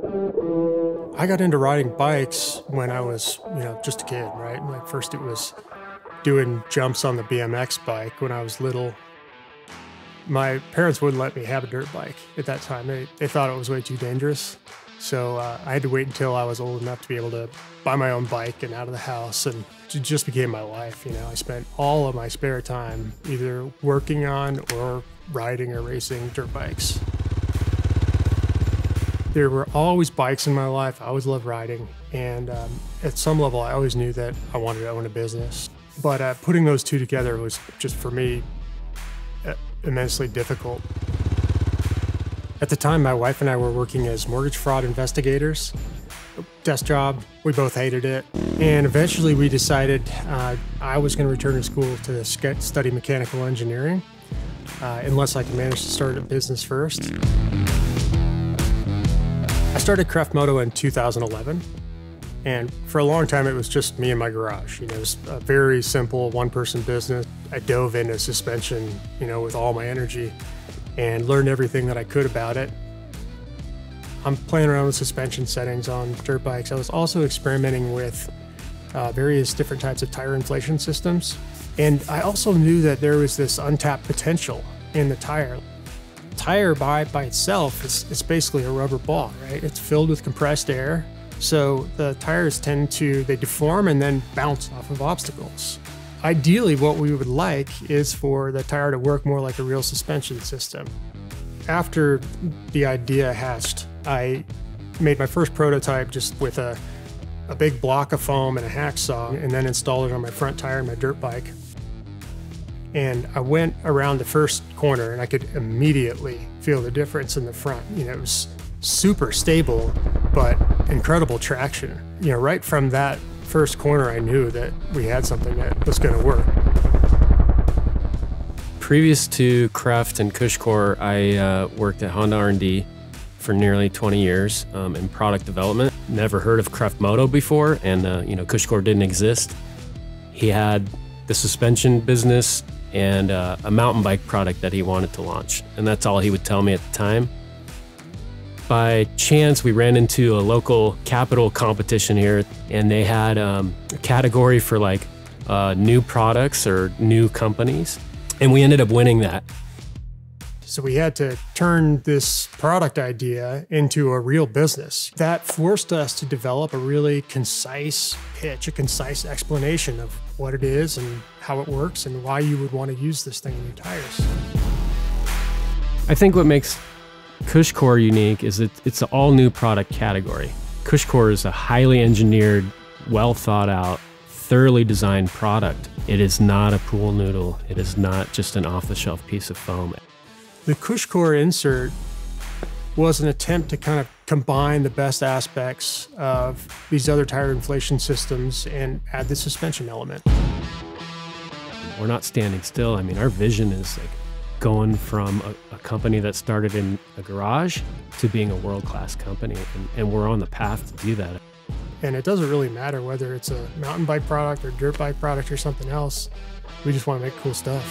I got into riding bikes when I was, you know, just a kid, right? Like first it was doing jumps on the BMX bike when I was little. My parents wouldn't let me have a dirt bike at that time. They, they thought it was way too dangerous. So uh, I had to wait until I was old enough to be able to buy my own bike and out of the house, and it just became my life. You know, I spent all of my spare time either working on or riding or racing dirt bikes. There were always bikes in my life. I always loved riding. And um, at some level, I always knew that I wanted to own a business. But uh, putting those two together was just for me immensely difficult. At the time, my wife and I were working as mortgage fraud investigators. Desk job, we both hated it. And eventually, we decided uh, I was going to return to school to study mechanical engineering, uh, unless I could manage to start a business first. I started Kreft Moto in 2011, and for a long time it was just me in my garage. You know, it was a very simple one-person business. I dove into suspension, you know, with all my energy, and learned everything that I could about it. I'm playing around with suspension settings on dirt bikes. I was also experimenting with uh, various different types of tire inflation systems, and I also knew that there was this untapped potential in the tire tire by by itself it's, it's basically a rubber ball right? It's filled with compressed air. So the tires tend to they deform and then bounce off of obstacles. Ideally what we would like is for the tire to work more like a real suspension system. After the idea hatched i made my first prototype just with a, a big block of foam and a hacksaw and then installed it on my front tire of my dirt bike and I went around the first corner and I could immediately feel the difference in the front. You know, it was super stable, but incredible traction. You know, right from that first corner, I knew that we had something that was going to work. Previous to Kreft and Cushcore, I uh, worked at Honda R&D for nearly 20 years um, in product development. Never heard of Kreft Moto before, and uh, you know, Cushcore didn't exist. He had the suspension business and uh, a mountain bike product that he wanted to launch. And that's all he would tell me at the time. By chance, we ran into a local capital competition here, and they had um, a category for like uh, new products or new companies. And we ended up winning that. So we had to turn this product idea into a real business. That forced us to develop a really concise pitch, a concise explanation of what it is and how it works and why you would want to use this thing in your tires. I think what makes Cushcore unique is that it's an all new product category. Cushcore is a highly engineered, well thought out, thoroughly designed product. It is not a pool noodle. It is not just an off the shelf piece of foam. The Cushcore insert was an attempt to kind of combine the best aspects of these other tire inflation systems and add the suspension element. We're not standing still. I mean, our vision is like going from a, a company that started in a garage to being a world class company, and, and we're on the path to do that. And it doesn't really matter whether it's a mountain bike product or dirt bike product or something else. We just want to make cool stuff.